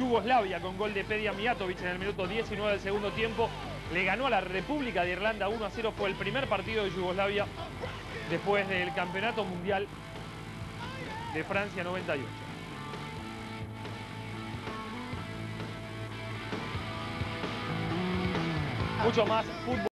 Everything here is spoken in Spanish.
Yugoslavia con gol de Pedia Mijatovic en el minuto 19 del segundo tiempo. Le ganó a la República de Irlanda 1 a 0. Fue el primer partido de Yugoslavia después del Campeonato Mundial de Francia 98. Mucho más fútbol.